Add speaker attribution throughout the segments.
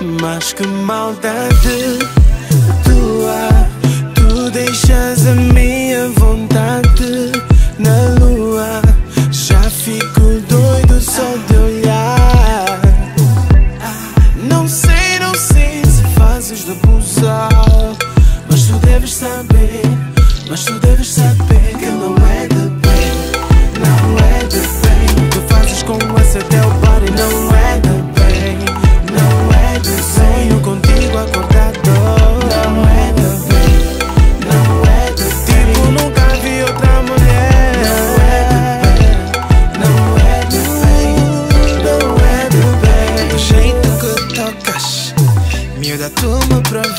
Speaker 1: Mas que maldade tua. Tu deixas a minha vontade na lua. Já fico doido só de olhar. Não sei, não sei se fazes de abusar Mas tu deves saber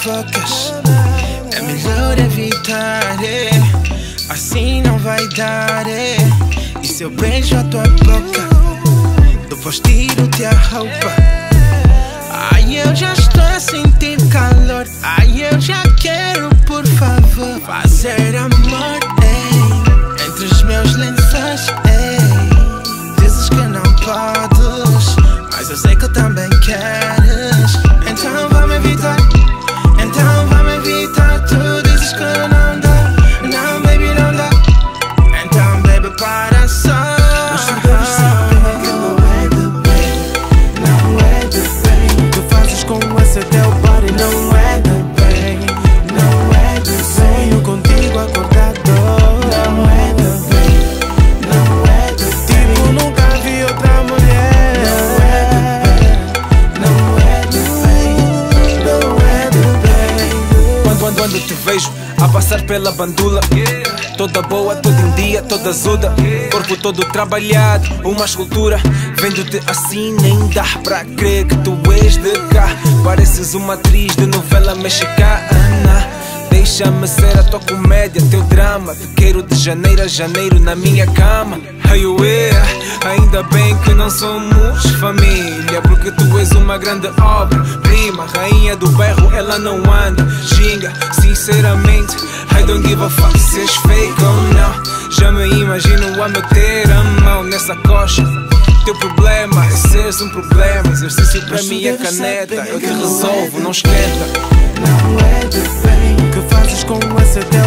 Speaker 2: provocas. É melhor evitar, é. assim não vai dar. É. E se eu beijo a tua boca, depois tiro-te a roupa. Ai, eu já estou a sentir calor. Ai, eu já quero, por favor, fazer amor. Ei, entre os meus lençóis. Ei, dizes que não podes, Mas
Speaker 3: Quando, te vejo a passar pela bandula. Toda boa, toda em dia, toda zuda. Corpo todo trabalhado, uma escultura. Vendo-te assim nem dá pra crer que tu és de cá. Pareces uma atriz de novela mexicana. Deixa-me ser a tua comédia, teu drama. Te quero de janeiro a janeiro na minha cama. Hey, ué, ainda bem que não somos família Porque tu és uma grande obra Prima, rainha do berro, ela não anda Xinga, sinceramente I don't give a fuck se és fake ou não. Já me imagino a meter a mão nessa coxa. Teu problema é seres um problema. Exercício para mim é caneta Eu te
Speaker 1: não
Speaker 3: resolvo,
Speaker 1: é
Speaker 3: não esquenta
Speaker 1: Não é de bem Que fazes com essa teu